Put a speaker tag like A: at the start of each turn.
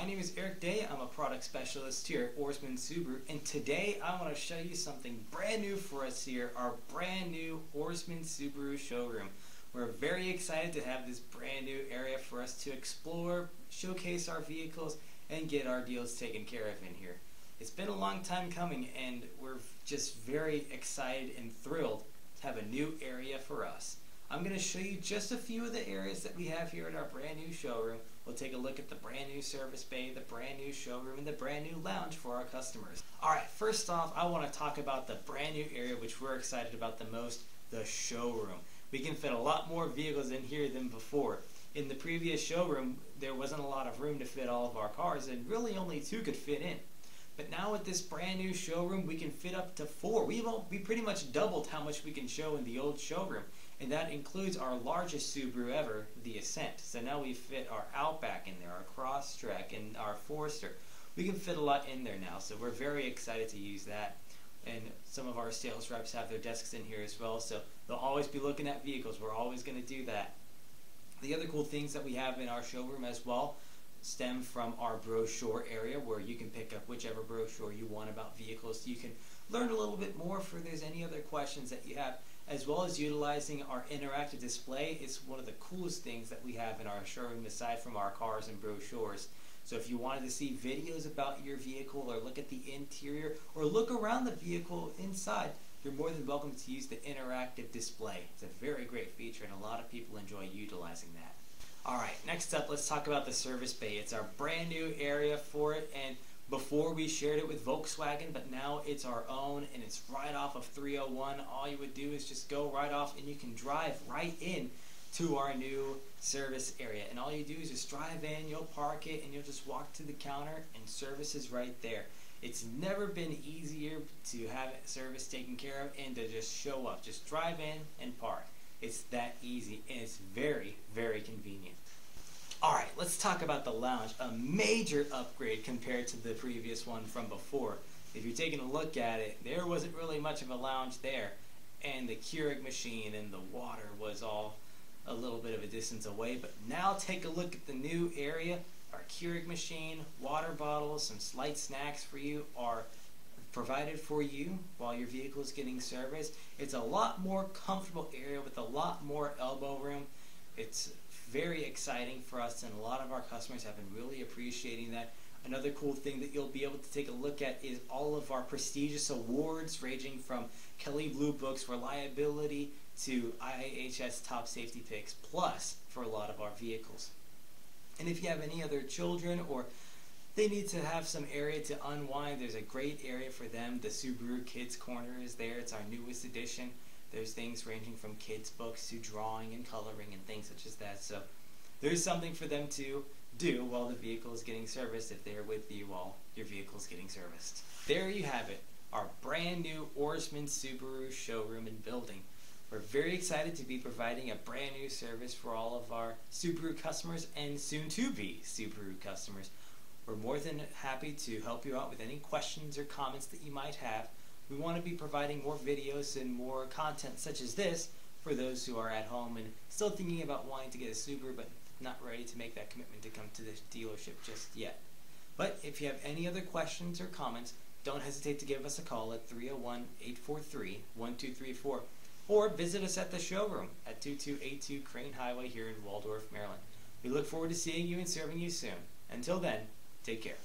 A: my name is Eric Day. I'm a product specialist here at Ourisman Subaru, and today I want to show you something brand new for us here, our brand new Ourisman Subaru showroom. We're very excited to have this brand new area for us to explore, showcase our vehicles, and get our deals taken care of in here. It's been a long time coming, and we're just very excited and thrilled to have a new area for us. I'm going to show you just a few of the areas that we have here at our brand new showroom. We'll take a look at the brand new service bay, the brand new showroom, and the brand new lounge for our customers. Alright, first off, I want to talk about the brand new area which we're excited about the most, the showroom. We can fit a lot more vehicles in here than before. In the previous showroom, there wasn't a lot of room to fit all of our cars, and really only two could fit in. But now with this brand new showroom, we can fit up to four. We, we pretty much doubled how much we can show in the old showroom and that includes our largest Subaru ever, the Ascent. So now we fit our Outback in there, our Crosstrek, and our Forester. We can fit a lot in there now, so we're very excited to use that. And some of our sales reps have their desks in here as well, so they'll always be looking at vehicles. We're always going to do that. The other cool things that we have in our showroom as well stem from our brochure area where you can pick up whichever brochure you want about vehicles. So You can learn a little bit more if there's any other questions that you have as well as utilizing our interactive display. It's one of the coolest things that we have in our showroom aside from our cars and brochures. So if you wanted to see videos about your vehicle or look at the interior or look around the vehicle inside, you're more than welcome to use the interactive display. It's a very great feature and a lot of people enjoy utilizing that. Alright, next up let's talk about the service bay. It's our brand new area for it and before we shared it with Volkswagen, but now it's our own and it's right off of 301. All you would do is just go right off and you can drive right in to our new service area. And all you do is just drive in, you'll park it, and you'll just walk to the counter and service is right there. It's never been easier to have service taken care of and to just show up. Just drive in and park. It's that easy and it's very, very convenient. Alright, let's talk about the lounge. A major upgrade compared to the previous one from before. If you're taking a look at it, there wasn't really much of a lounge there. And the Keurig machine and the water was all a little bit of a distance away. But now take a look at the new area. Our Keurig machine, water bottles, some light snacks for you are provided for you while your vehicle is getting serviced. It's a lot more comfortable area with a lot more elbow room. It's very exciting for us, and a lot of our customers have been really appreciating that. Another cool thing that you'll be able to take a look at is all of our prestigious awards, ranging from Kelley Blue Book's reliability to IIHS Top Safety Picks, plus for a lot of our vehicles. And if you have any other children or they need to have some area to unwind, there's a great area for them. The Subaru Kids Corner is there. It's our newest addition. There's things ranging from kids' books to drawing and coloring and things such as that. So there's something for them to do while the vehicle is getting serviced if they're with you while your vehicle is getting serviced. There you have it, our brand new Ourisman Subaru showroom and building. We're very excited to be providing a brand new service for all of our Subaru customers and soon to be Subaru customers. We're more than happy to help you out with any questions or comments that you might have. We want to be providing more videos and more content such as this for those who are at home and still thinking about wanting to get a Subaru but not ready to make that commitment to come to the dealership just yet. But if you have any other questions or comments, don't hesitate to give us a call at 301-843-1234 or visit us at the showroom at 2282 Crane Highway here in Waldorf, Maryland. We look forward to seeing you and serving you soon. Until then, take care.